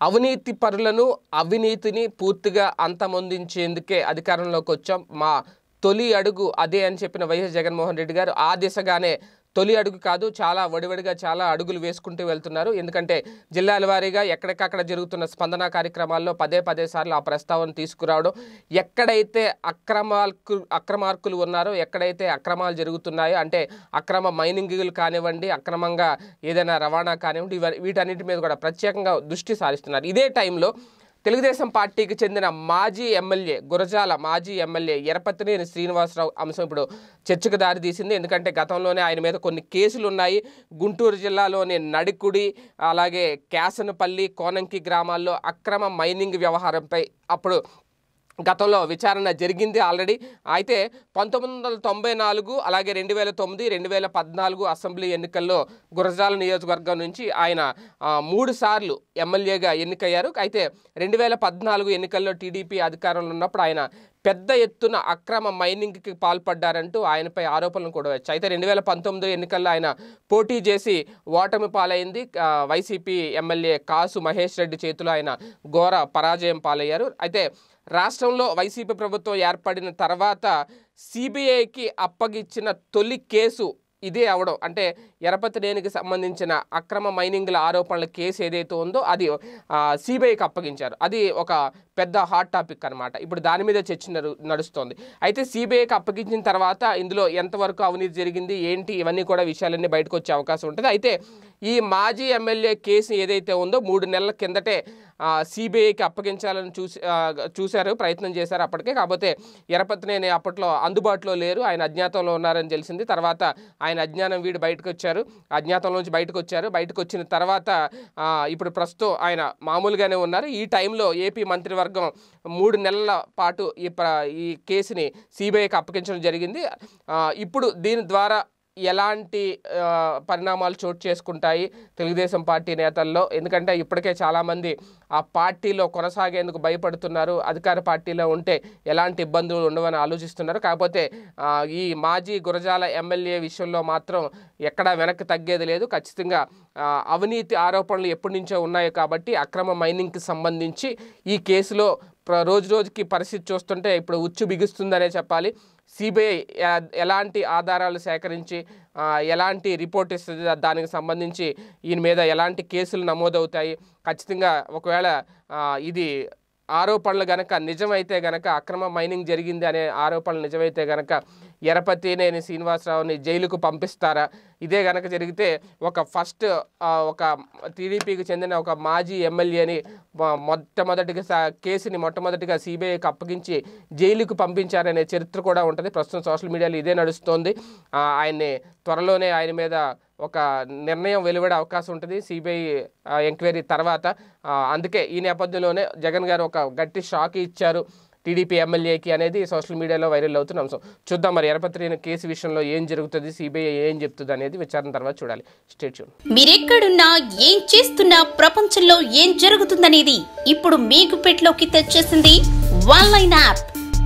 అవినీతి పరులను అవినీతిని పూర్తిగా అంతమొందించేందుకే అధికారంలోకి వచ్చాం మా తొలి అడుగు అదే అని చెప్పిన వైఎస్ జగన్మోహన్ రెడ్డి గారు ఆ దిశగానే తొలి అడుగు కాదు చాలా వడివడిగా చాలా అడుగులు వేసుకుంటూ వెళ్తున్నారు. ఎందుకంటే జిల్లాల వారీగా ఎక్కడికక్కడ జరుగుతున్న స్పందన కార్యక్రమాల్లో పదే పదే సార్లు ఆ ప్రస్తావన తీసుకురావడం ఎక్కడైతే అక్రమాలకు అక్రమార్కులు ఉన్నారో ఎక్కడైతే అక్రమాలు జరుగుతున్నాయో అంటే అక్రమ మైనింగ్లు కానివ్వండి అక్రమంగా ఏదైనా రవాణా కానివ్వండి వీటన్నిటి మీద కూడా ప్రత్యేకంగా దృష్టి సారిస్తున్నారు. ఇదే టైంలో తెలుగుదేశం పార్టీకి చెందిన మాజీ ఎమ్మెల్యే గురజాల మాజీ ఎమ్మెల్యే ఎరపతినేని శ్రీనివాసరావు అంశం ఇప్పుడు చర్చకు దారితీసింది ఎందుకంటే గతంలోనే ఆయన మీద కొన్ని కేసులు ఉన్నాయి గుంటూరు జిల్లాలోని నడికుడి అలాగే క్యాసనపల్లి కోనంకి గ్రామాల్లో అక్రమ మైనింగ్ వ్యవహారంపై అప్పుడు గతంలో విచారణ జరిగింది ఆల్రెడీ. అయితే పంతొమ్మిది వందల తొంభై నాలుగు అలాగే రెండు వేల తొమ్మిది రెండు వేల పద్నాలుగు అసెంబ్లీ ఎన్నికల్లో గురజాల నియోజకవర్గం నుంచి ఆయన మూడు సార్లు ఎమ్మెల్యేగా ఎన్నికయ్యారు. అయితే రెండు వేల పద్నాలుగు ఎన్నికల్లో టీడీపీ అధికారంలో ఉన్నప్పుడు ఆయన పెద్ద ఎత్తున అక్రమ మైనింగ్కి పాల్పడ్డారంటూ ఆయనపై ఆరోపణలు కూడా వచ్చాయి. అయితే రెండు వేల పంతొమ్మిది ఎన్నికల్లో ఆయన పోటీ చేసి ఓటమి పాలైంది. వైసీపీ ఎమ్మెల్యే కాసు మహేష్ రెడ్డి చేతిలో ఆయన ఘోర పరాజయం పాలయ్యారు. అయితే రాష్ట్రంలో వైసీపీ ప్రభుత్వం ఏర్పడిన తర్వాత సిబిఐకి అప్పగిచ్చిన తొలి కేసు ఇదే అవడం. అంటే ఎరపతిరేనికి సంబంధించిన అక్రమ మైనింగ్ల ఆరోపణల కేసు ఏదైతే ఉందో అది సిబిఐకి అప్పగించారు. అది ఒక పెద్ద హాట్ టాపిక్ అనమాట ఇప్పుడు దాని మీద చర్చ నడుస్తోంది. అయితే సిబిఐకి అప్పగించిన తర్వాత ఇందులో ఎంతవరకు అవినీతి జరిగింది ఏంటి ఇవన్నీ కూడా విషయాలన్నీ బయటకు వచ్చే అవకాశం ఉంటుంది. అయితే ఈ మాజీ ఎమ్మెల్యే కేసు ఏదైతే ఉందో మూడు నెలల కిందటే సిబిఐకి అప్పగించాలని చూసి చూశారు ప్రయత్నం చేశారు అప్పటికే. కాకపోతే ఎరపతినేని అప్పట్లో అందుబాటులో లేరు. ఆయన అజ్ఞాతంలో ఉన్నారని తెలిసింది. తర్వాత ఆయన అజ్ఞానం వీడు బయటకు వచ్చారు అజ్ఞాతంలోంచి బయటకు వచ్చారు బయటకు వచ్చిన తర్వాత ఇప్పుడు ప్రస్తుతం ఆయన మామూలుగానే ఉన్నారు. ఈ టైంలో ఏపీ మంత్రివర్గం మూడు నెలల పాటు ఈ ఈ కేసుని సిబిఐకి అప్పగించడం జరిగింది. ఇప్పుడు దీని ద్వారా ఎలాంటి పరిణామాలు చోటు చేసుకుంటాయి తెలుగుదేశం పార్టీ నేతల్లో? ఎందుకంటే ఇప్పటికే చాలామంది ఆ పార్టీలో కొనసాగేందుకు భయపడుతున్నారు. అధికార పార్టీలో ఉంటే ఎలాంటి ఇబ్బందులు ఉండవని ఆలోచిస్తున్నారు. కాకపోతే ఈ మాజీ గురజాల ఎమ్మెల్యే విషయంలో మాత్రం ఎక్కడా వెనక్కి తగ్గేది లేదు. ఖచ్చితంగా అవినీతి ఆరోపణలు ఎప్పటి నుంచో ఉన్నాయి కాబట్టి అక్రమ మైనింగ్కి సంబంధించి ఈ కేసులో రోజు రోజుకి పరిస్థితి చూస్తుంటే ఇప్పుడు ఉచ్చు బిగుస్తుందనే చెప్పాలి. సిబిఐ ఎలాంటి ఆధారాలు సేకరించి ఎలాంటి రిపోర్ట్ ఇస్తుంది దానికి సంబంధించి ఈయన మీద ఎలాంటి కేసులు నమోదవుతాయి. ఖచ్చితంగా ఒకవేళ ఇది ఆరోపణలు గనక నిజమైతే గనక అక్రమ మైనింగ్ జరిగింది అనే ఆరోపణలు నిజమైతే గనక ఎరపతినేని శ్రీనివాసరావుని జైలుకు పంపిస్తారా? ఇదే గనక జరిగితే ఒక ఫస్ట్ ఒక టీడీపీకి చెందిన ఒక మాజీ ఎమ్మెల్యేని మొట్టమొదటిగా కేసుని మొట్టమొదటిగా సిబిఐకి అప్పగించి జైలుకు పంపించారనే చరిత్ర కూడా ఉంటుంది. ప్రస్తుతం సోషల్ మీడియాలో ఇదే నడుస్తోంది. ఆయన్ని త్వరలోనే ఆయన మీద ఒక నిర్ణయం వెలువడే అవకాశం ఉంటుంది సిబిఐ ఎంక్వైరీ తర్వాత. అందుకే ఈ నేపథ్యంలోనే జగన్ గారు ఒక గట్టి షాక్ ఇచ్చారు టీడీపీ ఎమ్మెల్యేకి అనేది సోషల్ మీడియాలో వైరల్ అవుతున్న అంశం. చూద్దాం మరి ఎరపత్రిన కేసు విషయంలో ఏం జరుగుతుంది సిబిఐ ఏం చెప్తుంది అనేది విచారణ తర్వాత చూడాలి. స్టేట్ మీరెక్కడున్నా ఏం చేస్తున్నా ప్రపంచంలో ఏం జరుగుతుందనేది ఇప్పుడు మీకు పెట్లోకి తెచ్చేసింది one line app.